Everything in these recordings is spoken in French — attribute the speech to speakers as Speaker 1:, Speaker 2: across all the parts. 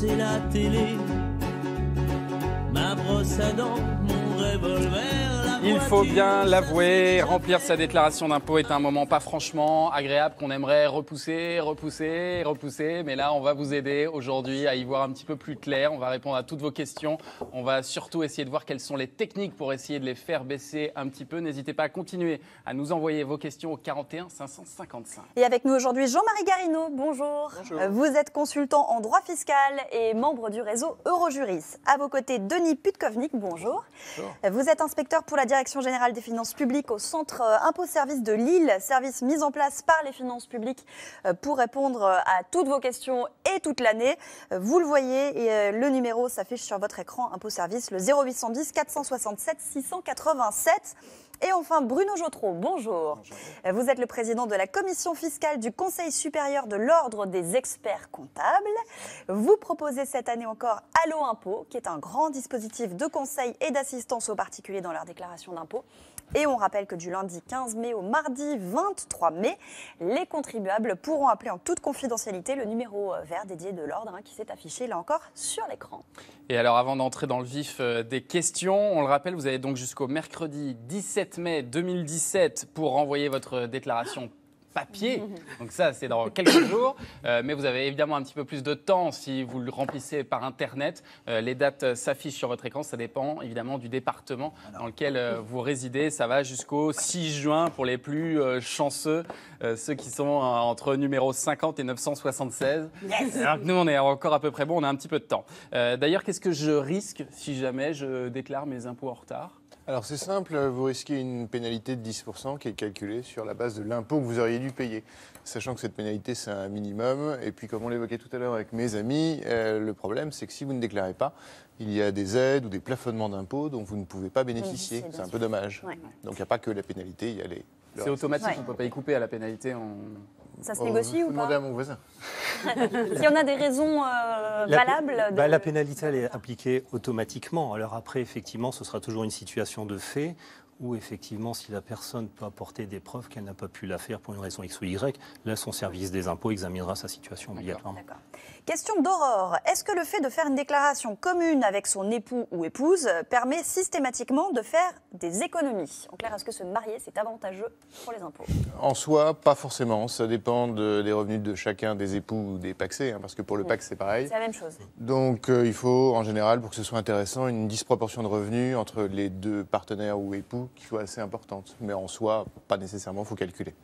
Speaker 1: c'est la télé. Ma brosse à dents,
Speaker 2: Il faut bien l'avouer, remplir sa déclaration d'impôt est un moment pas franchement agréable qu'on aimerait repousser, repousser, repousser. Mais là, on va vous aider aujourd'hui à y voir un petit peu plus clair. On va répondre à toutes vos questions. On va surtout essayer de voir quelles sont les techniques pour essayer de les faire baisser un petit peu. N'hésitez pas à continuer à nous envoyer vos questions au 41 555.
Speaker 3: Et avec nous aujourd'hui, Jean-Marie Garino, bonjour. Euh, Vous êtes consultant en droit fiscal et membre du réseau Eurojuris. À vos côtés, Denis Putkovnik, bonjour. Euh, Vous êtes inspecteur pour la Direction générale des finances publiques au Centre euh, Impôt-Service de Lille, service mis en place par les finances publiques euh, pour répondre euh, à toutes vos questions et toute l'année. Vous le voyez, et le numéro s'affiche sur votre écran Impôt-Service, le 0810 467 687. Et enfin, Bruno Jotreau, bonjour. Vous êtes le président de la commission fiscale du Conseil supérieur de l'Ordre des experts comptables. Vous proposez cette année encore Allo Impôt, qui est un grand dispositif de conseil et d'assistance aux particuliers dans leur déclaration d'impôt. Et on rappelle que du lundi 15 mai au mardi 23 mai, les contribuables pourront appeler en toute confidentialité le numéro euh, vert dédié de l'ordre hein, qui s'est affiché là encore sur l'écran.
Speaker 2: Et alors, avant d'entrer dans le vif euh, des questions, on le rappelle, vous avez donc jusqu'au mercredi 17 mai 2017 pour renvoyer votre déclaration papier. Donc ça, c'est dans quelques jours. Euh, mais vous avez évidemment un petit peu plus de temps si vous le remplissez par Internet. Euh, les dates s'affichent sur votre écran. Ça dépend évidemment du département dans lequel euh, vous résidez. Ça va jusqu'au 6 juin pour les plus euh, chanceux, euh, ceux qui sont euh, entre numéro 50 et 976. Alors que nous, on est encore à peu près bon, on a un petit peu de temps. Euh, D'ailleurs, qu'est-ce que je risque si jamais je déclare mes impôts en retard?
Speaker 4: Alors c'est simple, vous risquez une pénalité de 10% qui est calculée sur la base de l'impôt que vous auriez dû payer. Sachant que cette pénalité, c'est un minimum. Et puis, comme on l'évoquait tout à l'heure avec mes amis, euh, le problème, c'est que si vous ne déclarez pas, il y a des aides ou des plafonnements d'impôts dont vous ne pouvez pas bénéficier. C'est un peu dommage.
Speaker 3: Ouais.
Speaker 4: Donc, il n'y a pas que la pénalité, il y a les.
Speaker 2: C'est automatique,
Speaker 3: Ouais.
Speaker 2: on ne peut pas y couper à la pénalité. on-
Speaker 3: Ça se
Speaker 4: Oh,
Speaker 3: négocie ou
Speaker 4: demander
Speaker 3: pas
Speaker 4: à mon voisin.
Speaker 3: Si on a des raisons euh,
Speaker 5: La-
Speaker 3: valables de-
Speaker 5: bah, La pénalité, elle est appliquée automatiquement. Alors après, effectivement, ce sera toujours une situation de fait où, effectivement, si la personne peut apporter des preuves qu'elle n'a pas pu la faire pour une raison X ou Y, là, son service des impôts examinera sa situation obligatoirement.
Speaker 3: Question d'Aurore. Est-ce que le fait de faire une déclaration commune avec son époux ou épouse permet systématiquement de faire des économies? En clair, est-ce que se marier, c'est avantageux pour les impôts?
Speaker 4: En soi, pas forcément. Ça dépend de- des revenus de chacun des époux ou des paxés, hein, parce que pour le pax, c'est pareil.
Speaker 3: C'est la même chose.
Speaker 4: Donc euh, il faut en général, pour que ce soit intéressant, une disproportion de revenus entre les deux partenaires ou époux qui soit assez importante. Mais en soi, pas nécessairement, il faut calculer.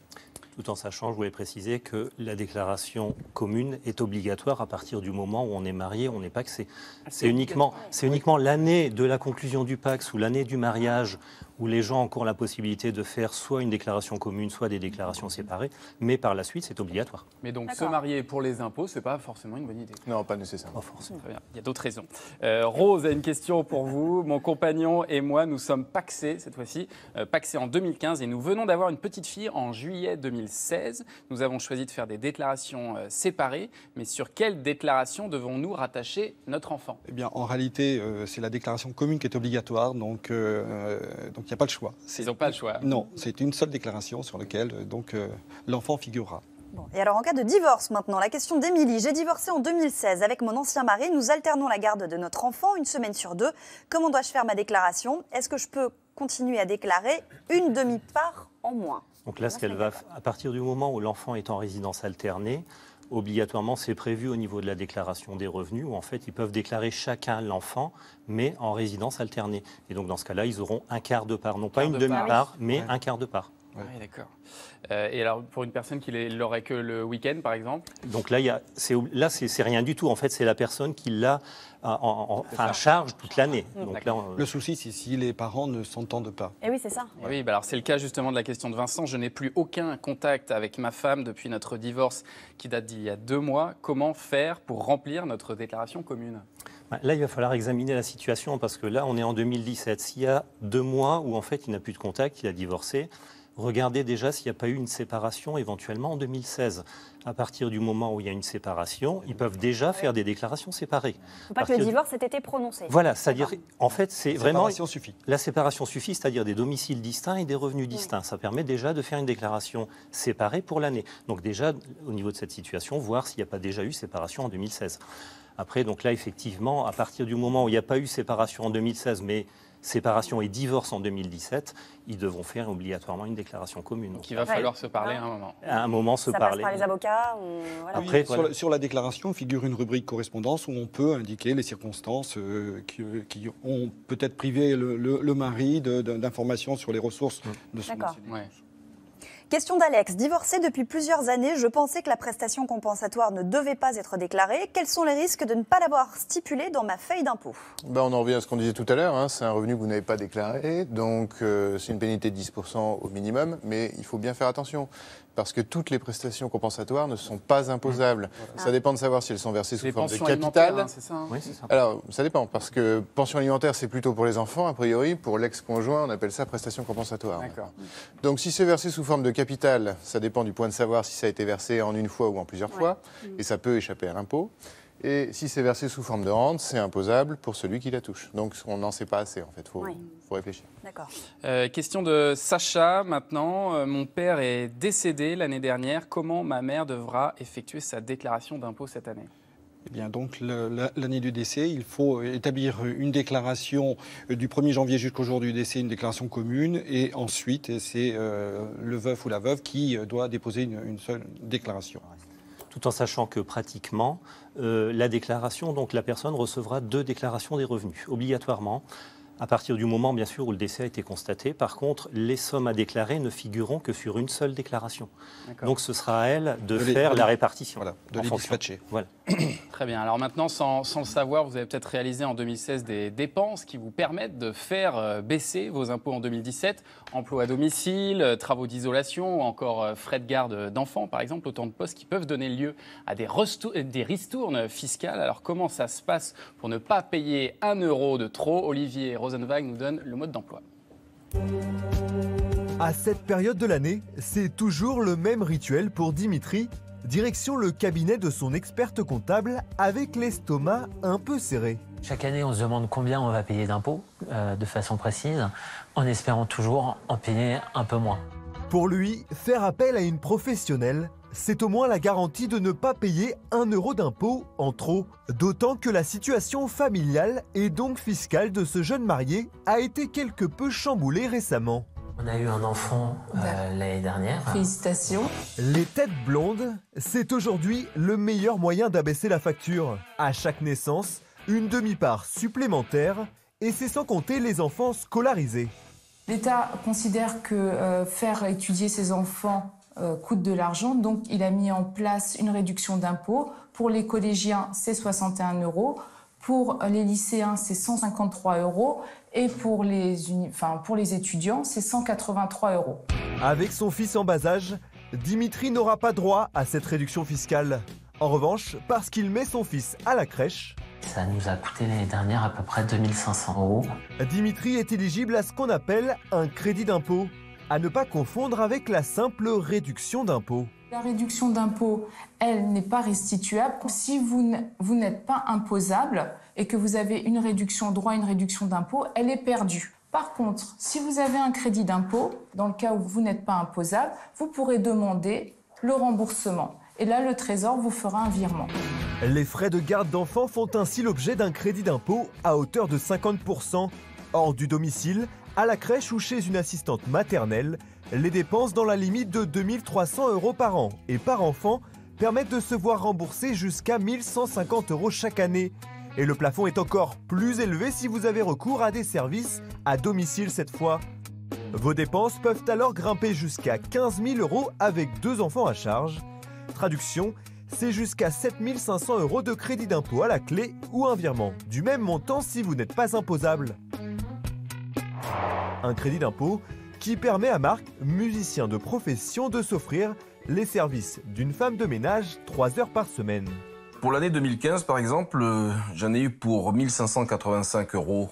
Speaker 5: Tout en sachant, je voulais préciser que la déclaration commune est obligatoire à partir du moment où on est marié, on n'est paxé. C'est uniquement, c'est uniquement l'année de la conclusion du pax ou l'année du mariage où les gens ont encore la possibilité de faire soit une déclaration commune, soit des déclarations séparées, mais par la suite, c'est obligatoire.
Speaker 2: Mais donc, se marier pour les impôts, c'est pas forcément une bonne idée.
Speaker 4: Non, pas nécessairement.
Speaker 5: Pas forcément.
Speaker 2: Très bien. Il y a d'autres raisons. Euh, Rose a une question pour vous. Mon compagnon et moi, nous sommes paxés cette fois-ci, euh, paxés en 2015 et nous venons d'avoir une petite fille en juillet 2016. Nous avons choisi de faire des déclarations euh, séparées, mais sur quelle déclaration devons-nous rattacher notre enfant?
Speaker 6: Eh bien, en réalité, euh, c'est la déclaration commune qui est obligatoire, donc euh, donc il n'y a pas le choix.
Speaker 2: Ils n'ont pas le choix.
Speaker 6: Non, c'est une seule déclaration sur laquelle euh, donc euh, l'enfant figurera.
Speaker 3: Bon. Et alors, en cas de divorce maintenant, la question d'Émilie. J'ai divorcé en 2016 avec mon ancien mari. Nous alternons la garde de notre enfant une semaine sur deux. Comment dois-je faire ma déclaration? Est-ce que je peux continuer à déclarer une demi-part en moins?
Speaker 5: Donc là, ce qu'elle va, à partir du moment où l'enfant est en résidence alternée, obligatoirement, c'est prévu au niveau de la déclaration des revenus, où en fait, ils peuvent déclarer chacun l'enfant, mais en résidence alternée. Et donc, dans ce cas-là, ils auront un quart de part, non pas une
Speaker 2: de part.
Speaker 5: demi-part, mais
Speaker 6: Ouais.
Speaker 5: un quart de part.
Speaker 2: Ah Oui, d'accord. Euh, et alors, pour une personne qui l'aurait que le week-end, par exemple?
Speaker 5: Donc là, il y a- c'est, là, c'est, c'est rien du tout. En fait, c'est la personne qui l'a en, charge toute l'année. Donc là, on-
Speaker 6: Le souci, c'est si les parents ne s'entendent pas.
Speaker 3: Eh oui, c'est ça.
Speaker 2: Oui, bah alors c'est le cas justement de la question de Vincent. Je n'ai plus aucun contact avec ma femme depuis notre divorce qui date d'il y a deux mois. Comment faire pour remplir notre déclaration commune?
Speaker 5: Là, il va falloir examiner la situation parce que là, on est en 2017. S'il y a deux mois où en fait il n'a plus de contact, il a divorcé, regardez déjà s'il n'y a pas eu une séparation éventuellement en 2016. À partir du moment où il y a une séparation, ils peuvent déjà faire des déclarations séparées.
Speaker 3: Il ne faut pas que le divorce ait été prononcé.
Speaker 5: Voilà, c'est-à-dire, en fait, c'est
Speaker 6: La
Speaker 5: vraiment
Speaker 6: séparation suffit.
Speaker 5: la séparation suffit, c'est-à-dire des domiciles distincts et des revenus distincts. Ça permet déjà de faire une déclaration séparée pour l'année. Donc déjà, au niveau de cette situation, voir s'il n'y a pas déjà eu séparation en 2016. Après, donc là, effectivement, à partir du moment où il n'y a pas eu séparation en 2016, mais séparation et divorce en 2017, ils devront faire obligatoirement une déclaration commune.
Speaker 2: Donc il va falloir se parler à un moment.
Speaker 5: À un moment, se
Speaker 3: Ça
Speaker 5: parler.
Speaker 3: passe par les avocats ou... voilà.
Speaker 5: Après,
Speaker 6: Oui, sur, la, sur la déclaration figure une rubrique correspondance où on peut indiquer les circonstances euh, qui, qui ont peut-être privé le, le- le mari d'informations sur les ressources de son
Speaker 3: D'accord.
Speaker 2: Ouais.
Speaker 3: Question d'Alex. Divorcé depuis plusieurs années, je pensais que la prestation compensatoire ne devait pas être déclarée. Quels sont les risques de ne pas l'avoir stipulé dans ma feuille d'impôt?
Speaker 4: Ben, on en revient à ce qu'on disait tout à l'heure, hein, c'est un revenu que vous n'avez pas déclaré, donc euh, c'est une pénalité de 10% au minimum, mais il faut bien faire attention, parce que toutes les prestations compensatoires ne sont pas imposables. Ça dépend de savoir si elles sont versées sous
Speaker 2: Les
Speaker 4: forme de
Speaker 2: pensions alimentaires,
Speaker 4: capital.
Speaker 2: hein, c'est ça hein
Speaker 5: Oui, c'est ça.
Speaker 4: Alors, ça dépend, parce que pension alimentaire, c'est plutôt pour les enfants, a priori. Pour l'ex-conjoint, on appelle ça prestation compensatoire.
Speaker 2: D'accord.
Speaker 4: Donc, si c'est versé sous forme de capital, ça dépend du point de savoir si ça a été versé en une fois ou en plusieurs fois, et ça peut échapper à l'impôt. Et si c'est versé sous forme de rente, c'est imposable pour celui qui la touche. Donc, on n'en sait pas assez, en fait. Il faut,
Speaker 3: Oui.
Speaker 4: faut réfléchir.
Speaker 3: D'accord.
Speaker 2: Euh, question de Sacha maintenant. Euh, mon père est décédé l'année dernière. Comment ma mère devra effectuer sa déclaration d'impôt cette année?
Speaker 6: Eh bien, donc, l'année du décès, il faut établir une déclaration euh, du 1er janvier jusqu'au jour du décès, une déclaration commune, et ensuite, c'est euh, le veuf ou la veuve qui euh, doit déposer une, une seule déclaration.
Speaker 5: Tout en sachant que pratiquement, euh, la déclaration, donc la personne recevra deux déclarations des revenus, obligatoirement, à partir du moment, bien sûr, où le décès a été constaté. Par contre, les sommes à déclarer ne figureront que sur une seule déclaration. Donc ce sera à elle de, faire la répartition.
Speaker 6: Voilà, de les
Speaker 5: fonction.
Speaker 6: dispatcher.
Speaker 5: Voilà.
Speaker 2: Très bien. Alors maintenant, sans, sans le savoir, vous avez peut-être réalisé en 2016 des dépenses qui vous permettent de faire euh, baisser vos impôts en 2017. Emploi à domicile, euh, travaux d'isolation encore euh, frais de garde d'enfants, par exemple, autant de postes qui peuvent donner lieu à des, des ristournes fiscales. Alors comment ça se passe pour ne pas payer un euro de trop Olivier Rosenwag nous donne le mode d'emploi.
Speaker 7: À cette période de l'année, c'est toujours le même rituel pour Dimitri. Direction le cabinet de son experte comptable avec l'estomac un peu serré.
Speaker 8: Chaque année, on se demande combien on va payer d'impôts euh, de façon précise, en espérant toujours en payer un peu moins.
Speaker 7: Pour lui, faire appel à une professionnelle, c'est au moins la garantie de ne pas payer un euro d'impôt en trop. D'autant que la situation familiale et donc fiscale de ce jeune marié a été quelque peu chamboulée récemment.
Speaker 8: On a eu un enfant euh, l'année dernière.
Speaker 9: Félicitations.
Speaker 7: Les têtes blondes, c'est aujourd'hui le meilleur moyen d'abaisser la facture. À chaque naissance, une demi-part supplémentaire, et c'est sans compter les enfants scolarisés.
Speaker 9: L'État considère que euh, faire étudier ses enfants euh, coûte de l'argent, donc il a mis en place une réduction d'impôt. Pour les collégiens, c'est 61 euros. Pour les lycéens, c'est 153 euros. Et pour les, uni- enfin, pour les étudiants, c'est 183 euros.
Speaker 7: Avec son fils en bas âge, Dimitri n'aura pas droit à cette réduction fiscale. En revanche, parce qu'il met son fils à la crèche,
Speaker 8: Ça nous a coûté l'année dernière à peu près 2500 euros.
Speaker 7: Dimitri est éligible à ce qu'on appelle un crédit d'impôt, à ne pas confondre avec la simple réduction d'impôt.
Speaker 9: La réduction d'impôt, elle n'est pas restituable. Si vous n'êtes pas imposable et que vous avez une réduction droit à une réduction d'impôt, elle est perdue. Par contre, si vous avez un crédit d'impôt, dans le cas où vous n'êtes pas imposable, vous pourrez demander le remboursement. Et là, le Trésor vous fera un virement.
Speaker 7: Les frais de garde d'enfants font ainsi l'objet d'un crédit d'impôt à hauteur de 50% hors du domicile, à la crèche ou chez une assistante maternelle. Les dépenses dans la limite de 2300 euros par an et par enfant permettent de se voir rembourser jusqu'à 1150 euros chaque année. Et le plafond est encore plus élevé si vous avez recours à des services à domicile cette fois. Vos dépenses peuvent alors grimper jusqu'à 15 000 euros avec deux enfants à charge. Traduction, c'est jusqu'à 7500 euros de crédit d'impôt à la clé ou un virement, du même montant si vous n'êtes pas imposable. Un crédit d'impôt qui permet à Marc, musicien de profession, de s'offrir les services d'une femme de ménage 3 heures par semaine.
Speaker 10: Pour l'année 2015, par exemple, euh, j'en ai eu pour 1585 euros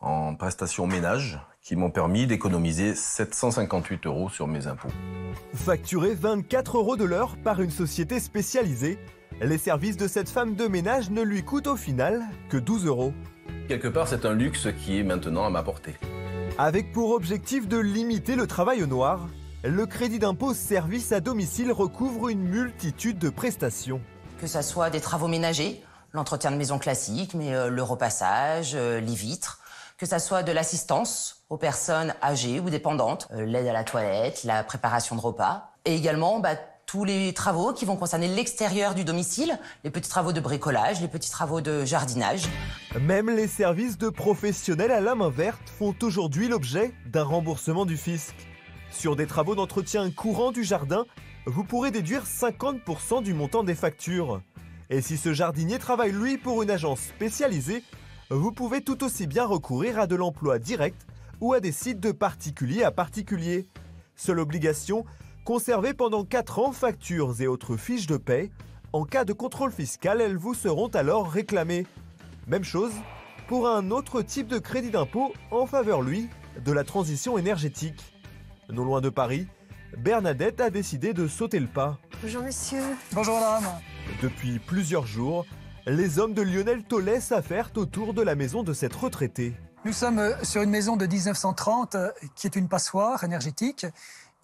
Speaker 10: en prestations ménage qui m'ont permis d'économiser 758 euros sur mes impôts.
Speaker 7: Facturé 24 euros de l'heure par une société spécialisée, les services de cette femme de ménage ne lui coûtent au final que 12 euros.
Speaker 10: Quelque part, c'est un luxe qui est maintenant à ma portée.
Speaker 7: Avec pour objectif de limiter le travail au noir, le crédit d'impôt service à domicile recouvre une multitude de prestations.
Speaker 11: que ce soit des travaux ménagers, l'entretien de maison classique, mais euh, le repassage, euh, les vitres, que ça soit de l'assistance aux personnes âgées ou dépendantes, euh, l'aide à la toilette, la préparation de repas, et également bah, tous les travaux qui vont concerner l'extérieur du domicile, les petits travaux de bricolage, les petits travaux de jardinage.
Speaker 7: Même les services de professionnels à la main verte font aujourd'hui l'objet d'un remboursement du fisc. Sur des travaux d'entretien courant du jardin, vous pourrez déduire 50% du montant des factures. Et si ce jardinier travaille lui pour une agence spécialisée, vous pouvez tout aussi bien recourir à de l'emploi direct ou à des sites de particulier à particulier. Seule obligation, conserver pendant 4 ans factures et autres fiches de paie. En cas de contrôle fiscal, elles vous seront alors réclamées. Même chose pour un autre type de crédit d'impôt en faveur, lui, de la transition énergétique. Non loin de Paris, Bernadette a décidé de sauter le pas.
Speaker 12: Bonjour monsieur.
Speaker 13: Bonjour madame.
Speaker 7: Depuis plusieurs jours, les hommes de Lionel Tollet s'affairent autour de la maison de cette retraitée.
Speaker 13: Nous sommes sur une maison de 1930 euh, qui est une passoire énergétique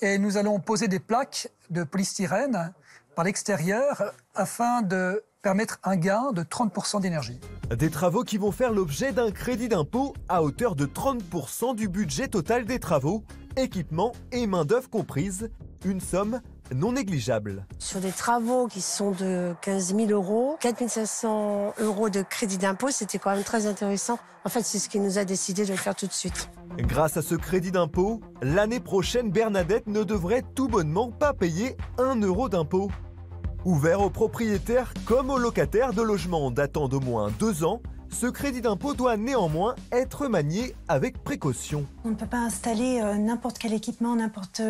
Speaker 13: et nous allons poser des plaques de polystyrène par l'extérieur afin de permettre un gain de 30% d'énergie.
Speaker 7: Des travaux qui vont faire l'objet d'un crédit d'impôt à hauteur de 30% du budget total des travaux, équipement et main-d'œuvre comprises, une somme non négligeable.
Speaker 12: Sur des travaux qui sont de 15 000 euros, 4 500 euros de crédit d'impôt, c'était quand même très intéressant. En fait, c'est ce qui nous a décidé de le faire tout de suite.
Speaker 7: Grâce à ce crédit d'impôt, l'année prochaine, Bernadette ne devrait tout bonnement pas payer un euro d'impôt. Ouvert aux propriétaires comme aux locataires de logements datant d'au moins deux ans, ce crédit d'impôt doit néanmoins être manié avec précaution.
Speaker 14: On ne peut pas installer euh, n'importe quel équipement, n'importe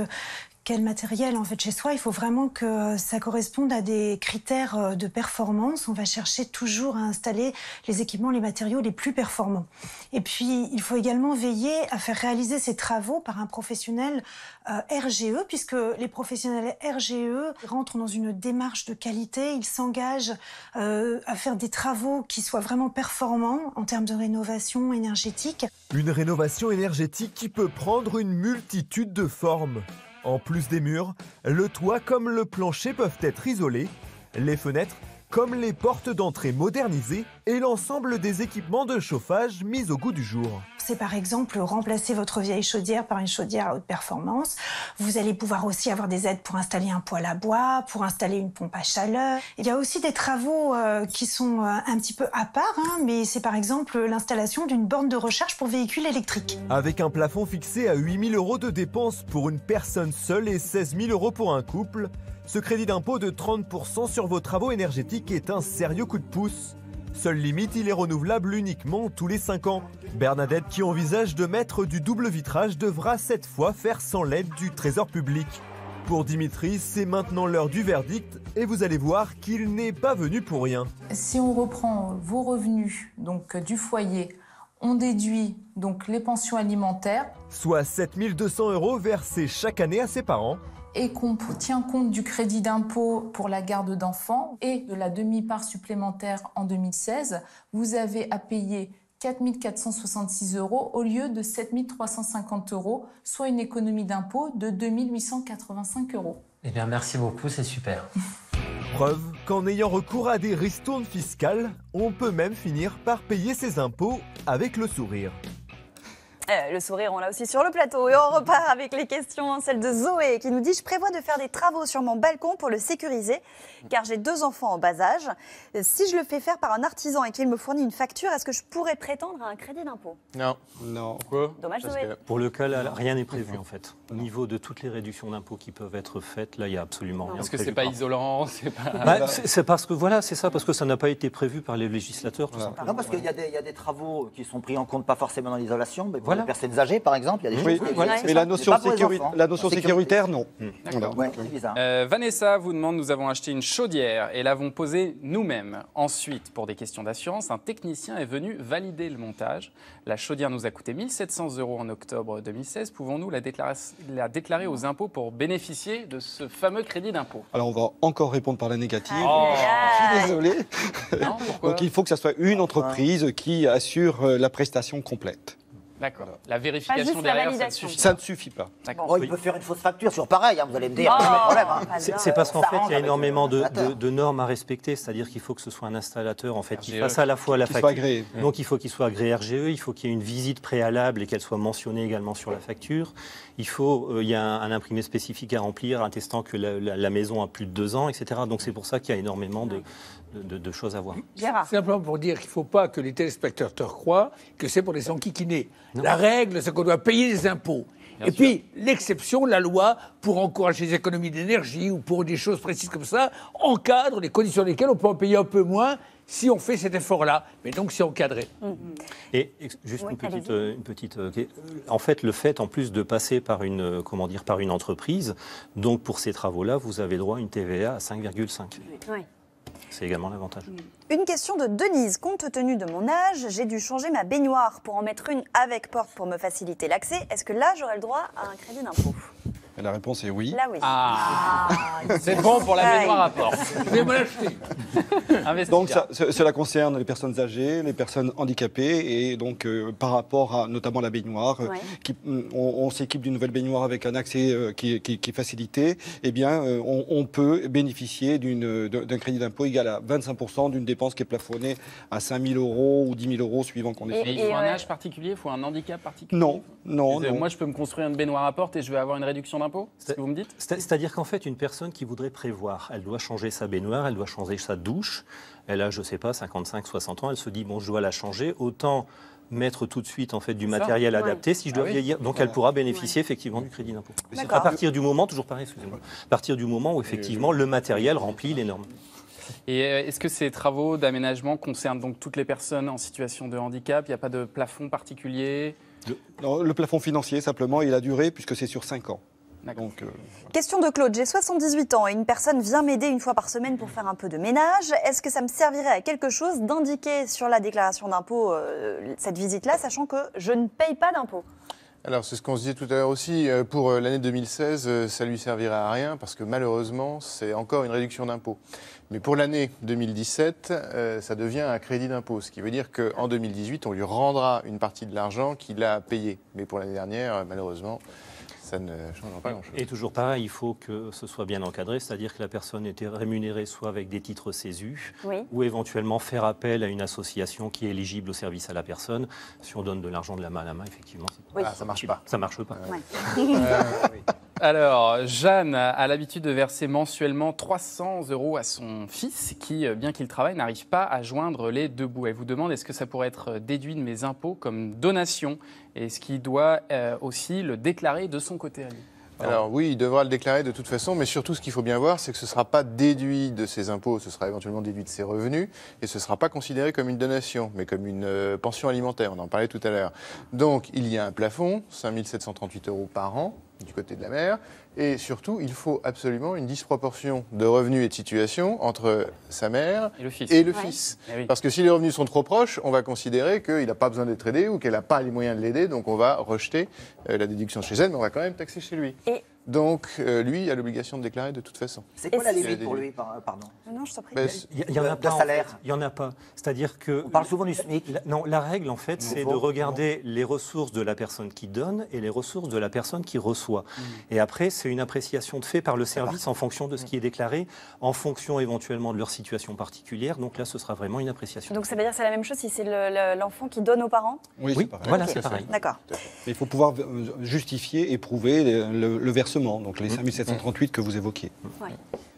Speaker 14: quel matériel en fait chez soi. Il faut vraiment que ça corresponde à des critères euh, de performance. On va chercher toujours à installer les équipements, les matériaux les plus performants. Et puis, il faut également veiller à faire réaliser ces travaux par un professionnel euh, RGE, puisque les professionnels RGE rentrent dans une démarche de qualité. Ils s'engagent euh, à faire des travaux qui soient vraiment performants en termes de rénovation énergétique.
Speaker 7: Une rénovation énergétique qui peut prendre une multitude de formes. En plus des murs, le toit comme le plancher peuvent être isolés, les fenêtres comme les portes d'entrée modernisées et l'ensemble des équipements de chauffage mis au goût du jour.
Speaker 14: C'est par exemple remplacer votre vieille chaudière par une chaudière à haute performance. Vous allez pouvoir aussi avoir des aides pour installer un poêle à bois, pour installer une pompe à chaleur. Il y a aussi des travaux euh, qui sont euh, un petit peu à part, hein, mais c'est par exemple l'installation d'une borne de recharge pour véhicules électriques.
Speaker 7: Avec un plafond fixé à 8000 euros de dépenses pour une personne seule et 16 000 euros pour un couple, ce crédit d'impôt de 30% sur vos travaux énergétiques est un sérieux coup de pouce. Seule limite, il est renouvelable uniquement tous les 5 ans. Bernadette, qui envisage de mettre du double vitrage, devra cette fois faire sans l'aide du Trésor public. Pour Dimitri, c'est maintenant l'heure du verdict et vous allez voir qu'il n'est pas venu pour rien.
Speaker 9: Si on reprend vos revenus donc du foyer, on déduit donc les pensions alimentaires,
Speaker 7: Soit 7200 euros versés chaque année à ses parents.
Speaker 9: Et qu'on tient compte du crédit d'impôt pour la garde d'enfants et de la demi-part supplémentaire en 2016, vous avez à payer 4 466 euros au lieu de 7 350 euros, soit une économie d'impôt de 2 885 euros.
Speaker 8: Eh bien, merci beaucoup, c'est super.
Speaker 7: Preuve qu'en ayant recours à des ristournes fiscales, on peut même finir par payer ses impôts avec le sourire.
Speaker 3: Euh, le sourire, on l'a aussi sur le plateau. Et on repart avec les questions. Celle de Zoé qui nous dit Je prévois de faire des travaux sur mon balcon pour le sécuriser, car j'ai deux enfants en bas âge. Si je le fais faire par un artisan et qu'il me fournit une facture, est-ce que je pourrais prétendre à un crédit d'impôt?
Speaker 4: Non.
Speaker 6: Non.
Speaker 4: Pourquoi?
Speaker 3: Dommage,
Speaker 4: Parce
Speaker 3: Zoé.
Speaker 4: que-
Speaker 5: Pour le cas, là, rien n'est prévu en fait. Au niveau de toutes les réductions d'impôts qui peuvent être faites, là, il n'y a absolument rien.
Speaker 2: Parce que c'est pas isolant, c'est pas.
Speaker 5: Bah, c'est parce que voilà, c'est ça, parce que ça n'a pas été prévu par les législateurs, tout simplement.
Speaker 15: Non, parce qu'il y, a des- il y a des travaux qui sont pris en compte pas forcément dans l'isolation, mais pour
Speaker 5: Voilà.
Speaker 15: Les personnes âgées, par exemple, il y a des
Speaker 6: Oui,
Speaker 15: choses
Speaker 6: voilà. mais la notion, sécuri- la sécuritaire, non.
Speaker 2: D'accord.
Speaker 15: Ouais.
Speaker 2: Euh, Vanessa vous demande, nous avons acheté une chaudière et l'avons posée nous-mêmes. Ensuite, pour des questions d'assurance, un technicien est venu valider le montage. La chaudière nous a coûté 1700 euros en octobre 2016. Pouvons-nous la déclarer, la déclarer aux impôts pour bénéficier de ce fameux crédit d'impôt?
Speaker 6: Alors on va encore répondre par la négative.
Speaker 2: Oh.
Speaker 6: Je suis désolé.
Speaker 2: Non, pourquoi?
Speaker 6: Donc il faut que ce soit une entreprise qui assure euh, la prestation complète.
Speaker 2: D'accord. La vérification
Speaker 3: juste la
Speaker 2: derrière, ça ne suffit
Speaker 6: Ça ne suffit pas.
Speaker 15: Oh, il peut faire une fausse facture sur pareil, hein, vous allez me dire.
Speaker 3: Oh,
Speaker 15: pas hein.
Speaker 3: pas
Speaker 5: C'est parce qu'en fait, il y a énormément de,
Speaker 15: l'installateur.
Speaker 5: de- de normes à respecter, c'est-à-dire qu'il faut que ce soit un installateur en fait qui
Speaker 2: RGE.
Speaker 5: fasse à la fois la
Speaker 6: Qu'il soit
Speaker 5: facture.
Speaker 6: agréé.
Speaker 5: Donc il faut qu'il soit agréé RGE, il faut qu'il y ait une visite préalable et qu'elle soit mentionnée également sur la facture. Il faut, euh, il y a un, un imprimé spécifique à remplir attestant que la, la- la maison a plus de deux ans, etc. Donc c'est pour ça qu'il y a énormément de, de- de- de choses à voir.
Speaker 3: Gérard.
Speaker 16: Simplement pour dire qu'il ne faut pas que les téléspectateurs croient que c'est pour les enquiquinés. La règle, c'est qu'on doit payer des impôts.
Speaker 2: Bien
Speaker 16: Et
Speaker 2: sûr.
Speaker 16: puis, l'exception, la loi, pour encourager les économies d'énergie ou pour des choses précises comme ça, encadre les conditions dans lesquelles on peut en payer un peu moins si on fait cet effort-là. Mais donc, c'est encadré.
Speaker 5: Et ex- juste
Speaker 3: Oui,
Speaker 5: une petite, euh, une petite euh, en fait, le fait en plus de passer par une, euh, comment dire, par une entreprise, donc pour ces travaux-là, vous avez droit à une TVA à 5,5.
Speaker 3: Oui.
Speaker 5: C'est également l'avantage.
Speaker 3: Une question de Denise. Compte tenu de mon âge, j'ai dû changer ma baignoire pour en mettre une avec porte pour me faciliter l'accès. Est-ce que là, j'aurai le droit à un crédit d'impôt?
Speaker 6: Et la réponse est oui.
Speaker 3: Là, oui.
Speaker 2: Ah,
Speaker 3: Ah,
Speaker 2: c'est bon pour la baignoire à porte.
Speaker 16: Je vais me l'acheter.
Speaker 2: Investir.
Speaker 6: Donc ça- ce- cela concerne les personnes âgées, les personnes handicapées et donc euh, par rapport à notamment la baignoire, euh,
Speaker 3: Ouais.
Speaker 6: qui- on, on s'équipe d'une nouvelle baignoire avec un accès euh, qui, est- qui- qui est facilité, eh bien euh, on, on peut bénéficier d'une- d'un d'un crédit d'impôt égal à 25% d'une dépense qui est plafonnée à 5 000 euros ou 10 000 euros suivant qu'on est.
Speaker 2: Mais il
Speaker 3: Et-
Speaker 2: faut un
Speaker 3: ouais.
Speaker 2: âge particulier, il faut un handicap particulier?
Speaker 6: Non, non.
Speaker 2: Moi, je peux me construire une baignoire à porte et je vais avoir une réduction d'impôt C'est ce que vous me dites
Speaker 5: C'est- C'est-à-dire qu'en fait, une personne qui voudrait prévoir, elle doit changer sa baignoire, elle doit changer sa douche, elle a, je ne sais pas, 55, 60 ans, elle se dit, bon, je dois la changer, autant mettre tout de suite en fait du
Speaker 2: ça.
Speaker 5: matériel
Speaker 3: Ouais.
Speaker 5: adapté si je
Speaker 2: Ah
Speaker 5: dois
Speaker 2: oui.
Speaker 5: vieillir. Donc elle pourra bénéficier effectivement du crédit d'impôt. À partir du moment, toujours pareil, excusez-moi, à partir du moment où effectivement le matériel remplit les normes.
Speaker 2: Et euh, est-ce que ces travaux d'aménagement concernent donc toutes les personnes en situation de handicap? Il n'y a pas de plafond particulier?
Speaker 6: Non, le plafond financier simplement et la durée puisque c'est sur 5 ans. Donc, euh,
Speaker 3: Question de Claude. J'ai 78 ans et une personne vient m'aider une fois par semaine pour faire un peu de ménage. Est-ce que ça me servirait à quelque chose d'indiquer sur la déclaration d'impôt euh, cette visite-là, sachant que je ne paye pas d'impôt?
Speaker 4: Alors, c'est ce qu'on se disait tout à l'heure aussi. euh, Pour l'année 2016, euh, ça lui servira à rien parce que malheureusement, c'est encore une réduction d'impôt. Mais pour l'année 2017, euh, ça devient un crédit d'impôt, ce qui veut dire qu'en 2018, on lui rendra une partie de l'argent qu'il a payé. Mais pour l'année dernière, malheureusement, ça ne changera pas grand-chose.
Speaker 5: Et toujours pareil, il faut que ce soit bien encadré, c'est-à-dire que la personne était rémunérée soit avec des titres CESU,
Speaker 3: Oui.
Speaker 5: ou éventuellement faire appel à une association qui est éligible au service à la personne. Si on donne de l'argent de la main à la main, effectivement,
Speaker 3: Oui.
Speaker 4: Ah, ça marche pas.
Speaker 5: ça marche pas.
Speaker 2: Alors, Jeanne a l'habitude de verser mensuellement 300 euros à son fils qui, euh, bien qu'il travaille, n'arrive pas à joindre les deux bouts. Elle vous demande est-ce que ça pourrait être déduit de mes impôts comme donation? Et est-ce qu'il doit euh, aussi le déclarer de son côté à lui
Speaker 4: Alors oui, il devra le déclarer de toute façon, mais surtout ce qu'il faut bien voir, c'est que ce ne sera pas déduit de ses impôts, ce sera éventuellement déduit de ses revenus, et ce ne sera pas considéré comme une donation, mais comme une euh, pension alimentaire, on en parlait tout à l'heure. Donc il y a un plafond, 5 738 euros par an du côté de la mère, et surtout il faut absolument une disproportion de revenus et de situation entre sa mère
Speaker 2: Et le fils.
Speaker 4: et le
Speaker 3: Ouais.
Speaker 4: fils.
Speaker 2: Eh oui.
Speaker 4: Parce que si les revenus sont trop proches, on va considérer qu'il n'a pas besoin d'être aidé ou qu'elle n'a pas les moyens de l'aider, donc on va rejeter euh, la déduction chez elle, mais on va quand même taxer chez lui.
Speaker 3: Et-
Speaker 4: Donc euh, lui a l'obligation de déclarer de toute façon.
Speaker 15: C'est quoi
Speaker 3: Et
Speaker 15: la limite pour lui, par- pardon?
Speaker 3: Non, je t'en prie.
Speaker 4: Ben,
Speaker 5: Il n'y en a pas.
Speaker 15: salaire.
Speaker 5: Il y en a pas. C'est-à-dire que
Speaker 15: On parle souvent du SMIC.
Speaker 5: La- non, la règle, en fait, c'est de regarder les ressources de la personne qui donne et les ressources de la personne qui reçoit. Et après, c'est une appréciation de fait par le service en fonction de ce qui est déclaré, en fonction éventuellement de leur situation particulière. Donc là, ce sera vraiment une appréciation.
Speaker 3: Donc ça veut dire que c'est la même chose si c'est le- le- l'enfant qui donne aux parents
Speaker 6: oui,
Speaker 5: oui,
Speaker 6: c'est pareil.
Speaker 5: voilà, c'est pareil.
Speaker 3: D'accord.
Speaker 6: Mais il faut pouvoir euh, justifier et prouver le, le- le donc les 5738 que vous évoquiez.
Speaker 3: Ouais.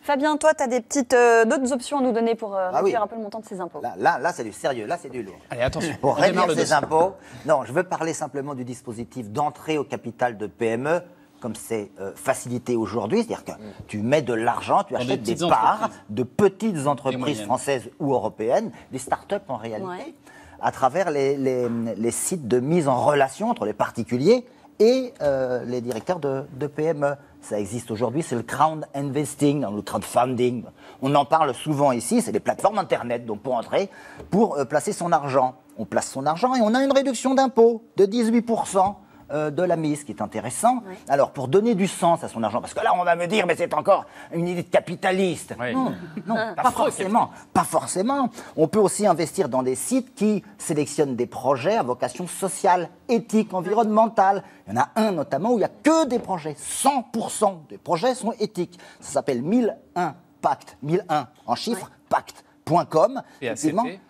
Speaker 3: Fabien, toi, tu as des petites euh, d'autres options à nous donner pour euh,
Speaker 15: Ah oui.
Speaker 3: réduire un peu le montant de ces impôts.
Speaker 15: Là, là, là, c'est du sérieux, là, c'est du lourd.
Speaker 2: Allez, attention.
Speaker 15: Pour réduire
Speaker 2: dossier.
Speaker 15: impôts, non, je veux parler simplement du dispositif d'entrée au capital de PME, comme c'est euh, facilité aujourd'hui, c'est-à-dire que tu mets de l'argent, tu
Speaker 2: Dans
Speaker 15: achètes des, parts de petites entreprises françaises ou européennes, des start-up en réalité,
Speaker 3: Ouais.
Speaker 15: à travers les, les- les sites de mise en relation entre les particuliers et euh, les directeurs de, PME. Ça existe aujourd'hui, c'est le crowd investing, le crowdfunding. On en parle souvent ici, c'est des plateformes Internet, donc pour entrer, pour euh, placer son argent. On place son argent et on a une réduction d'impôt de 18%. Euh, de la mise, ce qui est intéressant. Alors, pour donner du sens à son argent, parce que là, on va me dire, mais c'est encore une idée de capitaliste. Non, non, pas forcément. Pas forcément. On peut aussi investir dans des sites qui sélectionnent des projets à vocation sociale, éthique, environnementale. Il y en a un notamment où il n'y a que des projets. 100% des projets sont éthiques. Ça s'appelle 1001 Pacte. 1001 en chiffres,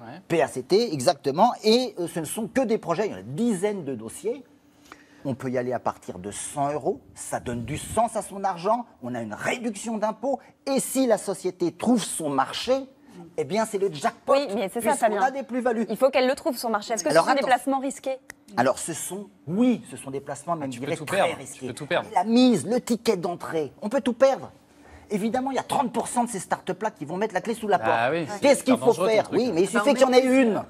Speaker 2: ouais.
Speaker 15: PACT, exactement. Et euh, ce ne sont que des projets, il y en a une dizaine de dossiers. On peut y aller à partir de 100 euros, ça donne du sens à son argent, on a une réduction d'impôts, et si la société trouve son marché, eh bien c'est le jackpot.
Speaker 3: Oui, mais c'est ça,
Speaker 15: a des plus-values.
Speaker 3: Il faut qu'elle le trouve, son marché. Est-ce que
Speaker 15: Alors,
Speaker 3: ce sont des placements risqués?
Speaker 15: Alors ce sont, oui, ce sont des placements même je dirais,
Speaker 2: tout
Speaker 15: très
Speaker 2: perdre, tu
Speaker 15: risqués.
Speaker 2: peux tout perdre.
Speaker 15: La mise, le ticket d'entrée, on peut tout perdre. Évidemment, il y a 30% de ces start-up-là qui vont mettre la clé sous la porte.
Speaker 2: Ah oui, c'est
Speaker 15: Qu'est-ce qu'il faut faire. Oui, mais il
Speaker 17: Bah,
Speaker 15: suffit qu'il y en ait une.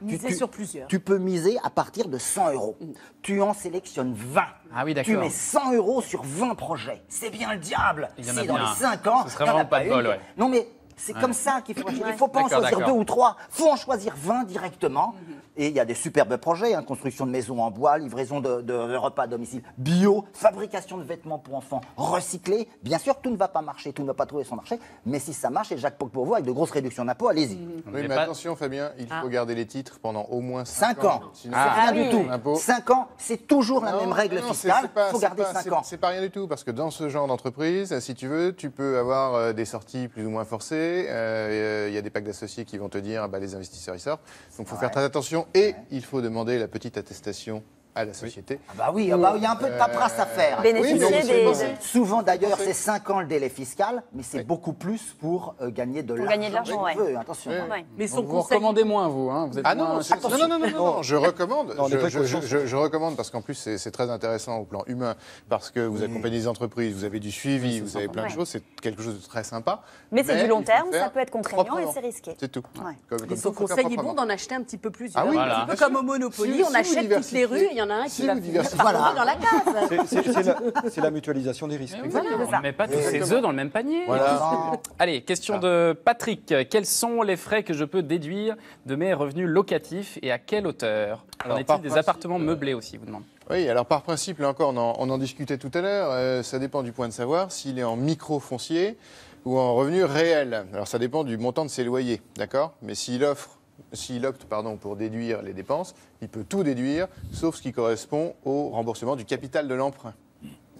Speaker 17: Miser sur plusieurs.
Speaker 15: Tu peux miser à partir de 100 euros. Tu en sélectionnes 20.
Speaker 2: Ah oui,
Speaker 15: Tu
Speaker 2: d'accord.
Speaker 15: mets 100 euros sur 20 projets. C'est bien le diable.
Speaker 2: Il y en a
Speaker 15: Si dans les 5 ans,
Speaker 2: Ce serait vraiment pas de bol, ouais.
Speaker 15: Non, mais c'est
Speaker 2: Ouais.
Speaker 15: comme ça qu'il faut. Il ne faut pas en choisir deux ou trois. Il faut en choisir 20 directement. Et il y a des superbes projets, hein, construction de maisons en bois, livraison de, de- de repas à domicile bio, fabrication de vêtements pour enfants recyclés. Bien sûr, tout ne va pas marcher, tout ne va pas trouver son marché, mais si ça marche, et jackpot pour vous, avec de grosses réductions d'impôts, allez-y.
Speaker 4: Oui, mais attention, Fabien, il faut garder les titres pendant au moins
Speaker 15: 5
Speaker 4: 5
Speaker 15: ans.
Speaker 4: Sinon,
Speaker 15: c'est rien du tout.
Speaker 4: l'impôt.
Speaker 15: 5 ans, c'est toujours la même règle
Speaker 4: non,
Speaker 15: fiscale. Il faut garder
Speaker 4: pas-
Speaker 15: 5
Speaker 4: c'est-
Speaker 15: ans.
Speaker 4: C'est pas rien du tout, parce que dans ce genre d'entreprise, si tu veux, tu peux avoir euh, des sorties plus ou moins forcées. Euh, Il y a des packs d'associés qui vont te dire, ah bah, les investisseurs, ils sortent. Donc il faut faire très attention et il faut demander la petite attestation à la société.
Speaker 15: Ah bah oui, ah bah, il y a un peu de paperasse à faire.
Speaker 3: Bénéficier
Speaker 15: Oui, mais
Speaker 3: des-
Speaker 15: souvent-
Speaker 3: des-
Speaker 15: Souvent d'ailleurs, c'est 5 ans le délai fiscal, mais c'est beaucoup plus pour euh, gagner de
Speaker 3: Pour
Speaker 15: l'argent.
Speaker 3: gagner de l'argent,
Speaker 15: qu'on
Speaker 3: ouais.
Speaker 15: Attention.
Speaker 3: Ouais.
Speaker 15: hein.
Speaker 17: Mais son
Speaker 2: vous
Speaker 17: conseil.
Speaker 2: recommandez moins, vous. Hein vous êtes
Speaker 4: Ah non,
Speaker 2: moins-
Speaker 4: non, non, non, non, non, non, je recommande.
Speaker 6: Non,
Speaker 4: je, je-
Speaker 6: précautions
Speaker 4: je-
Speaker 6: sont-
Speaker 4: je- je recommande parce qu'en plus c'est très intéressant au plan humain parce que vous accompagnez des entreprises, vous avez du suivi, vous avez plein de choses, c'est quelque chose de très sympa.
Speaker 3: Mais c'est du long terme, ça peut être contraignant et c'est risqué.
Speaker 4: C'est tout. Comme
Speaker 17: son conseil est bon d'en acheter un petit peu plusieurs.
Speaker 4: Ah oui,
Speaker 17: un peu comme au Monopoly, on
Speaker 4: vous
Speaker 17: achète toutes les rues, il y en a un qui
Speaker 4: si
Speaker 17: va tomber dans la case.
Speaker 6: C'est- la, c'est la mutualisation des risques.
Speaker 2: Oui, on ne met pas tous ses œufs dans le même panier.
Speaker 4: Voilà.
Speaker 2: Allez, question de Patrick. Quels sont les frais que je peux déduire de mes revenus locatifs et à quelle hauteur
Speaker 4: Alors,
Speaker 2: En est-il des appartements meublés aussi, vous demande
Speaker 4: Oui, alors par principe, là encore, on en, on en discutait tout à l'heure, euh, ça dépend du point de savoir s'il est en micro-foncier ou en revenu réel. Alors ça dépend du montant de ses loyers, d'accord? Mais s'il offre, s'il opte pardon, pour déduire les dépenses, il peut tout déduire, sauf ce qui correspond au remboursement du capital de l'emprunt.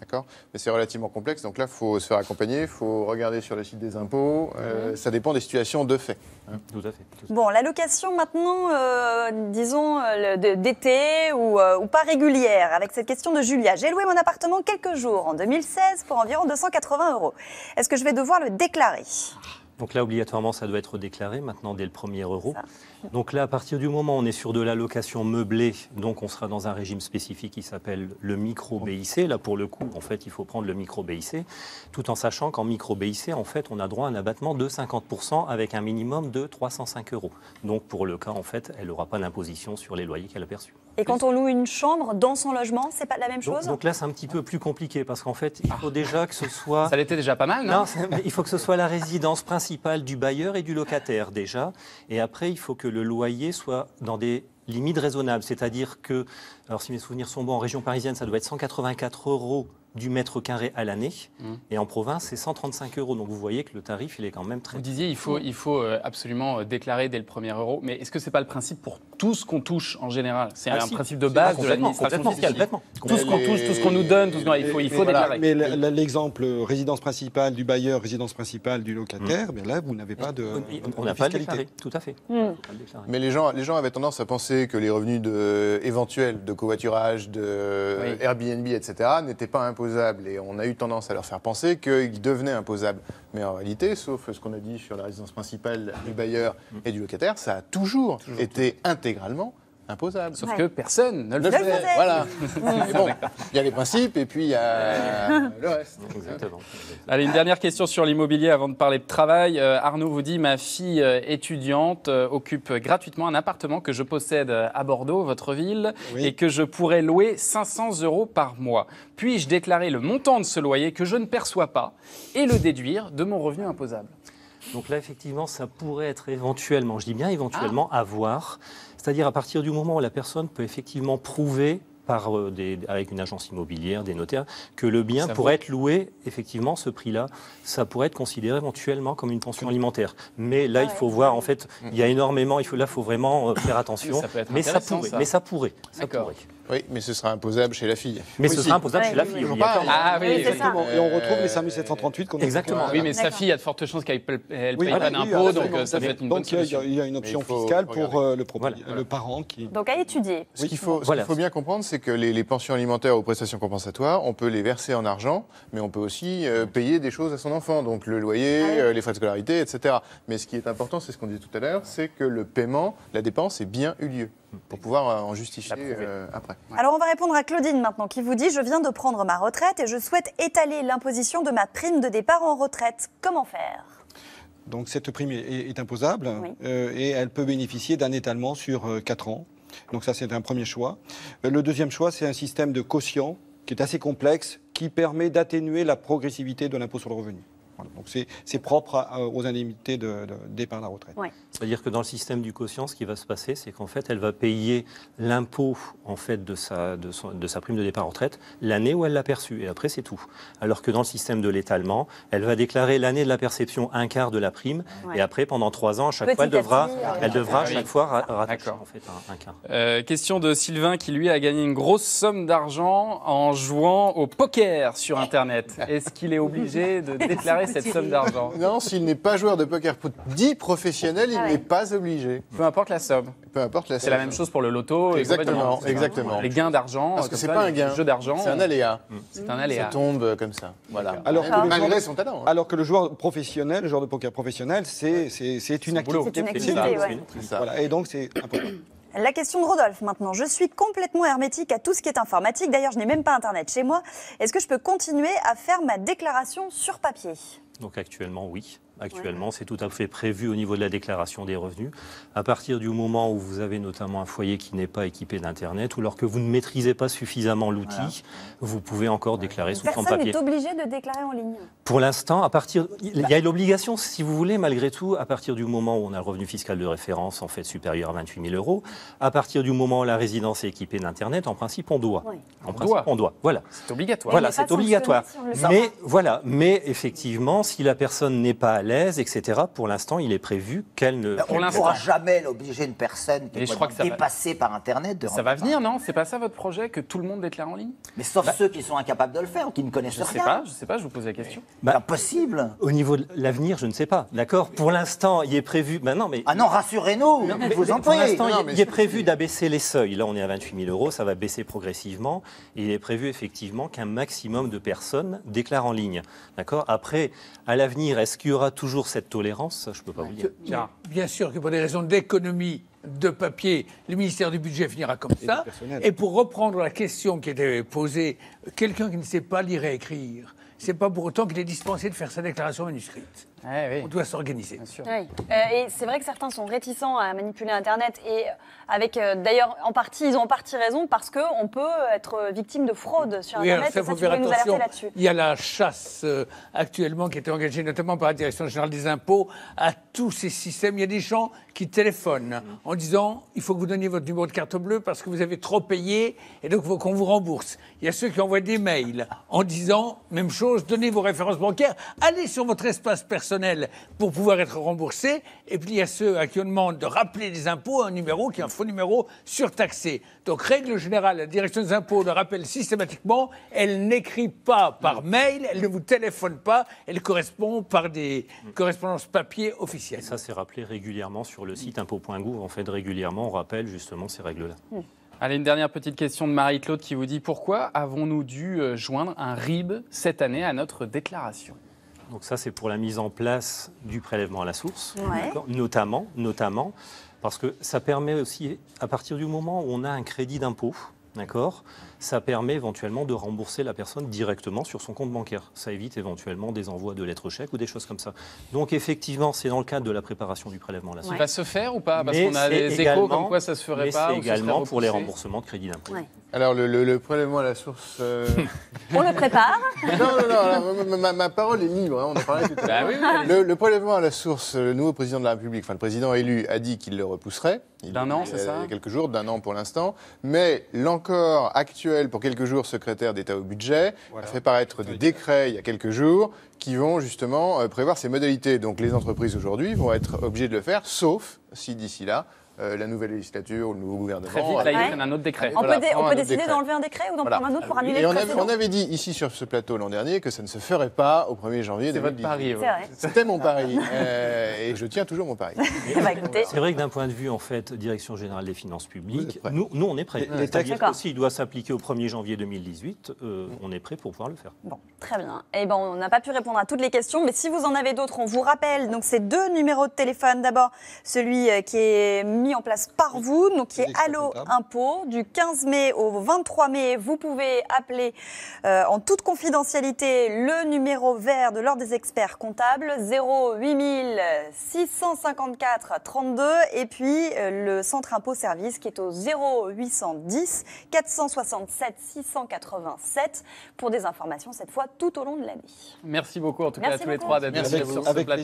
Speaker 4: D'accord? Mais c'est relativement complexe, donc là, il faut se faire accompagner, il faut regarder sur le site des impôts, euh, ça dépend des situations de fait. hein.
Speaker 5: Tout à fait.
Speaker 3: Bon, la location maintenant, euh, disons, euh, d'été ou, euh, ou pas régulière, avec cette question de Julia. J'ai loué mon appartement quelques jours en 2016 pour environ 280 euros. Est-ce que je vais devoir le déclarer?
Speaker 5: Donc là, obligatoirement, ça doit être déclaré maintenant dès le premier euro. Donc là, à partir du moment où on est sur de la location meublée, donc on sera dans un régime spécifique qui s'appelle le micro BIC. Là, pour le coup, en fait, il faut prendre le micro BIC, tout en sachant qu'en micro BIC, en fait, on a droit à un abattement de 50% avec un minimum de 305 euros. Donc pour le cas, en fait, elle n'aura pas d'imposition sur les loyers qu'elle a perçus.
Speaker 3: Et quand on loue une chambre dans son logement, c'est pas la même chose
Speaker 5: donc là, c'est un petit peu plus compliqué parce qu'en fait, il faut déjà que ce soit.
Speaker 2: Ça l'était déjà pas mal, non
Speaker 5: Non, mais il faut que ce soit la résidence principale du bailleur et du locataire déjà. Et après, il faut que le loyer soit dans des limites raisonnables. C'est-à-dire que, alors si mes souvenirs sont bons, en région parisienne, ça doit être 184 euros du mètre carré à l'année.
Speaker 2: Mmh.
Speaker 5: Et en province, c'est 135 euros. Donc vous voyez que le tarif, il est quand même très.
Speaker 2: Vous disiez il faut, il faut euh, absolument euh, déclarer dès le premier euro, mais est-ce que c'est pas le principe pour tout ce qu'on touche en général C'est
Speaker 5: Ah,
Speaker 2: un
Speaker 5: si.
Speaker 2: principe de base de
Speaker 5: complètement,
Speaker 2: l'administration fiscale. Tout ce qu'on touche, tout ce qu'on nous donne, tout ce qu'on- il faut, il faut
Speaker 6: Mais
Speaker 2: déclarer.
Speaker 6: Mais l'exemple euh, résidence principale du bailleur, résidence principale du locataire, ben là, vous n'avez pas de.
Speaker 5: On n'a pas déclarer, tout à fait.
Speaker 3: Hmm.
Speaker 4: Mais les gens, les gens avaient tendance à penser que les revenus de, éventuels de covoiturage, de
Speaker 2: Oui.
Speaker 4: Airbnb, etc., n'étaient pas imposables. Et on a eu tendance à leur faire penser qu'ils devenaient imposables. Mais en réalité, sauf ce qu'on a dit sur la résidence principale du bailleur et du locataire, ça a toujours, été intégralement imposable.
Speaker 2: Sauf que personne ne le
Speaker 4: Ne le
Speaker 2: fait.
Speaker 4: faisait. Voilà. Mais bon, il y a les principes et puis il y a le reste.
Speaker 5: Exactement.
Speaker 2: Allez, une dernière question sur l'immobilier avant de parler de travail. Euh, Arnaud vous dit ma fille euh, étudiante euh, occupe gratuitement un appartement que je possède à Bordeaux, votre ville, et que je pourrais louer 500 euros par mois. Puis-je déclarer le montant de ce loyer que je ne perçois pas et le déduire de mon revenu imposable?
Speaker 5: Donc là, effectivement, ça pourrait être éventuellement, je dis bien éventuellement, à voir. C'est-à-dire à partir du moment où la personne peut effectivement prouver par euh, des, avec une agence immobilière, des notaires, que le bien
Speaker 2: Ça
Speaker 5: pourrait
Speaker 2: vaut.
Speaker 5: être loué, effectivement, ce prix-là, ça pourrait être considéré éventuellement comme une pension alimentaire. Mais là, il faut voir, en fait, il y a énormément, il faut, là, il faut vraiment faire attention.
Speaker 2: Ça peut être
Speaker 5: mais ça pourrait,
Speaker 2: ça.
Speaker 5: mais ça pourrait. ça
Speaker 2: D'accord.
Speaker 5: pourrait.
Speaker 4: Oui, mais ce sera imposable chez la fille.
Speaker 5: Mais ce sera imposable chez la fille.
Speaker 2: Ah oui,
Speaker 3: Oui, c'est ça.
Speaker 6: Exactement. Et on retrouve les 5738 qu'on a
Speaker 5: Exactement.
Speaker 2: Oui, mais sa fille, il y a de fortes chances qu'elle ne paye
Speaker 6: Oui,
Speaker 2: pas
Speaker 6: ah, oui,
Speaker 2: d'impôts, donc euh, ça peut être une bonne
Speaker 6: Donc il y a-
Speaker 2: solution.
Speaker 6: il y a une option fiscale pour euh, le, parent qui.
Speaker 3: Donc à étudier.
Speaker 4: Ce qu'il faut, ce
Speaker 5: Voilà.
Speaker 4: qu'il faut bien comprendre, c'est que les, pensions alimentaires aux prestations compensatoires, on peut les verser en argent, mais on peut aussi euh, payer des choses à son enfant, donc le loyer,
Speaker 3: Ah
Speaker 4: les frais de scolarité, etc. Mais ce qui est important, c'est ce qu'on dit tout à l'heure, c'est que le paiement, la dépense, ait bien eu lieu pour pouvoir euh, en justifier euh, après.
Speaker 3: Alors on va répondre à Claudine maintenant qui vous dit Je viens de prendre ma retraite et je souhaite étaler l'imposition de ma prime de départ en retraite. Comment faire?
Speaker 6: Donc cette prime est, est imposable
Speaker 3: Oui.
Speaker 6: euh, et elle peut bénéficier d'un étalement sur 4 ans. Donc ça c'est un premier choix. Euh, le deuxième choix c'est un système de quotient qui est assez complexe qui permet d'atténuer la progressivité de l'impôt sur le revenu. Voilà. Donc c'est propre à- aux indemnités de, de départ à la retraite.
Speaker 3: Ouais.
Speaker 5: C'est-à-dire que dans le système du quotient, ce qui va se passer, c'est qu'en fait, elle va payer l'impôt en fait de sa, de, son- de sa prime de départ en retraite l'année où elle l'a perçue, et après c'est tout. Alors que dans le système de l'étalement, elle va déclarer l'année de la perception un quart de la prime,
Speaker 3: Ouais.
Speaker 5: et après pendant trois ans, à chaque
Speaker 3: Petit
Speaker 5: fois, elle
Speaker 3: à
Speaker 5: devra,
Speaker 3: petit,
Speaker 5: elle
Speaker 3: euh,
Speaker 5: devra à
Speaker 2: oui.
Speaker 5: chaque fois ra- rattacher
Speaker 2: D'accord.
Speaker 5: en fait un, un quart.
Speaker 2: Euh, question de Sylvain qui lui a gagné une grosse somme d'argent en jouant au poker sur Internet. Est-ce qu'il est obligé de déclarer cette somme d'argent
Speaker 4: Non, s'il n'est pas joueur de poker dit professionnel, il
Speaker 3: Ah
Speaker 4: n'est pas obligé.
Speaker 2: Peu importe la somme.
Speaker 4: Peu importe la
Speaker 2: C'est la même chose pour le loto. et
Speaker 4: Exactement,
Speaker 2: compagnie.
Speaker 4: exactement.
Speaker 2: Les gains d'argent.
Speaker 4: Parce que c'est
Speaker 2: ça,
Speaker 4: pas un gain.
Speaker 2: Jeux d'argent.
Speaker 4: C'est un aléa.
Speaker 2: C'est un
Speaker 4: Ça
Speaker 2: aléa.
Speaker 4: tombe euh, comme ça. Voilà.
Speaker 6: Alors que, le
Speaker 4: Malgré
Speaker 6: joueur,
Speaker 4: son talent. hein.
Speaker 6: alors que le joueur professionnel, le joueur de poker professionnel, c'est c'est- c'est une activité.
Speaker 3: C'est une activité,
Speaker 4: ça.
Speaker 6: Et donc c'est important.
Speaker 3: La question de Rodolphe maintenant. Je suis complètement hermétique à tout ce qui est informatique. D'ailleurs, je n'ai même pas Internet chez moi. Est-ce que je peux continuer à faire ma déclaration sur papier?
Speaker 5: Donc actuellement, oui. Actuellement, c'est tout à fait prévu au niveau de la déclaration des revenus. À partir du moment où vous avez notamment un foyer qui n'est pas équipé d'Internet ou alors que vous ne maîtrisez pas suffisamment l'outil, vous pouvez encore déclarer sous forme
Speaker 3: Personne
Speaker 5: papier.
Speaker 3: n'est obligé de déclarer en ligne.
Speaker 5: Pour l'instant, à partir, il y a l'obligation, si vous voulez, malgré tout, à partir du moment où on a le revenu fiscal de référence en fait supérieur à 28 000 euros, à partir du moment où la résidence est équipée d'Internet, en principe, on doit.
Speaker 3: Oui.
Speaker 5: En
Speaker 2: On
Speaker 5: principe,
Speaker 2: doit.
Speaker 5: on doit. Voilà.
Speaker 2: C'est obligatoire.
Speaker 5: Voilà, c'est obligatoire.
Speaker 3: si
Speaker 5: Mais voilà, mais effectivement, si la personne n'est pas à l'aise, etc., pour l'instant, il est prévu qu'elle ne.
Speaker 2: Pour
Speaker 15: on ne pourra jamais l'obliger une personne qui
Speaker 2: Et
Speaker 15: est
Speaker 2: je crois que ça va-
Speaker 15: dépassée par Internet de
Speaker 2: Ça va venir, non? C'est pas ça votre projet que tout le monde déclare en ligne?
Speaker 15: Mais sauf ceux qui sont incapables de le faire ou qui ne connaissent
Speaker 2: Je sais
Speaker 15: rien.
Speaker 2: pas, je sais pas, je vous pose la question.
Speaker 5: Bah,
Speaker 15: C'est impossible.
Speaker 5: Au niveau de l'avenir, je ne sais pas. D'accord? Pour l'instant, il est prévu. Ben non, mais.
Speaker 15: Ah non, rassurez-nous, vous
Speaker 5: mais
Speaker 15: en
Speaker 5: pour l'instant, il- est prévu d'abaisser les seuils. Là, on est à 28 000 euros, ça va baisser progressivement. Et il est prévu effectivement qu'un maximum de personnes déclarent en ligne. D'accord? Après, à l'avenir, est-ce qu'il y aura toujours cette tolérance Je ne peux pas vous dire.
Speaker 16: Bien sûr que pour des raisons d'économie de papier, le ministère du Budget finira comme ça. Et pour reprendre la question qui était posée, quelqu'un qui ne sait pas lire et écrire, c'est pas pour autant qu'il est dispensé de faire sa déclaration manuscrite.
Speaker 2: Eh
Speaker 16: On doit s'organiser.
Speaker 2: bien sûr.
Speaker 3: Oui. Euh, et c'est vrai que certains sont réticents à manipuler Internet et avec euh, d'ailleurs en partie ils ont en partie raison parce que on peut être victime de fraude sur
Speaker 16: Oui,
Speaker 3: Internet.
Speaker 16: ça,
Speaker 3: et ça,
Speaker 16: faut
Speaker 3: tu
Speaker 16: faire
Speaker 3: voulais nous alerter
Speaker 16: attention.
Speaker 3: là-dessus.
Speaker 16: Il y a la chasse euh, actuellement qui était engagée notamment par la Direction générale des impôts à tous ces systèmes. Il y a des gens qui téléphonent en disant il faut que vous donniez votre numéro de carte bleue parce que vous avez trop payé et donc il faut qu'on vous rembourse. Il y a ceux qui envoient des mails en disant même chose, donnez vos références bancaires, allez sur votre espace personnel pour pouvoir être remboursé. Et puis il y a ceux à qui on demande de rappeler les impôts à un numéro qui est un faux numéro surtaxé. Donc règle générale, la direction des impôts le rappelle systématiquement, elle n'écrit pas par mail, elle ne vous téléphone pas, elle correspond par des correspondances papier officielles.
Speaker 5: Et ça, c'est rappelé régulièrement sur le site impôt.gouv. En fait, régulièrement, on rappelle justement ces règles-là.
Speaker 2: Allez, une dernière petite question de Marie-Claude qui vous dit pourquoi avons-nous dû euh, joindre un RIB cette année à notre déclaration?
Speaker 5: Donc ça, c'est pour la mise en place du prélèvement à la source,
Speaker 3: Ouais.
Speaker 5: notamment, notamment, parce que ça permet aussi, à partir du moment où on a un crédit d'impôt, d'accord, ça permet éventuellement de rembourser la personne directement sur son compte bancaire. Ça évite éventuellement des envois de lettres chèques ou des choses comme ça. Donc effectivement, c'est dans le cadre de la préparation du prélèvement à la source.
Speaker 2: Ça va se faire ou pas? Parce
Speaker 5: Mais
Speaker 2: qu'on a des échos
Speaker 5: également-
Speaker 2: comme quoi ça se ferait
Speaker 5: mais
Speaker 2: pas.
Speaker 5: c'est également pour les remboursements de crédit d'impôt.
Speaker 3: Ouais.
Speaker 4: Alors, le, le- le prélèvement à la source. euh,
Speaker 3: On le prépare.
Speaker 4: non, non, non, alors, ma, ma- ma parole est libre, hein, on en parlait tout à
Speaker 2: Bah oui, oui,
Speaker 4: le, le prélèvement à la source, le nouveau président de la République, enfin le président élu, a dit qu'il le repousserait.
Speaker 2: D'un an, c'est ça
Speaker 4: Il y a quelques jours, d'un an pour l'instant. Mais l'encore actuel, pour quelques jours, secrétaire d'État au budget, a fait paraître des décrets il y a quelques jours qui vont justement euh, prévoir ces modalités. Donc les entreprises aujourd'hui vont être obligées de le faire, sauf si d'ici là, euh, la nouvelle législature ou le nouveau gouvernement.
Speaker 2: Très vite, là, ils
Speaker 4: euh,
Speaker 2: prennent un autre décret.
Speaker 3: On
Speaker 4: Voilà,
Speaker 3: peut, dé- on décider d'enlever un décret ou d'en
Speaker 4: Voilà.
Speaker 3: prendre un autre pour annuler
Speaker 4: Et
Speaker 3: le
Speaker 4: on avait,
Speaker 3: précédent
Speaker 4: on avait dit ici sur ce plateau l'an dernier que ça ne se ferait pas au 1er janvier
Speaker 2: C'est votre
Speaker 4: 2018.
Speaker 2: pari. ouais.
Speaker 3: C'est vrai.
Speaker 4: C'était mon pari. euh, et je tiens toujours mon pari.
Speaker 3: Eh ben,
Speaker 5: C'est vrai que d'un point de vue, en fait, Direction générale des finances publiques, nous, nous, on est prêts.
Speaker 6: Les-
Speaker 5: que s'il doit s'appliquer au 1er janvier 2018, euh, on est prêt pour pouvoir le faire.
Speaker 3: Bon, très bien. Eh ben, on n'a pas pu répondre à toutes les questions, mais si vous en avez d'autres, on vous rappelle. Donc, c'est deux numéros de téléphone. D'abord, celui qui est mis en place par vous, donc qui est Allo. Impôt. Du 15 mai au 23 mai, vous pouvez appeler euh, en toute confidentialité le numéro vert de l'Ordre des experts comptables 08 654 32 et puis euh, le centre impôt service qui est au 0810 467 687 pour des informations cette fois tout au long de l'année.
Speaker 2: Merci beaucoup en tout cas à tous les trois d'être
Speaker 6: beaucoup.
Speaker 2: sur ce
Speaker 6: Avec
Speaker 2: plateau.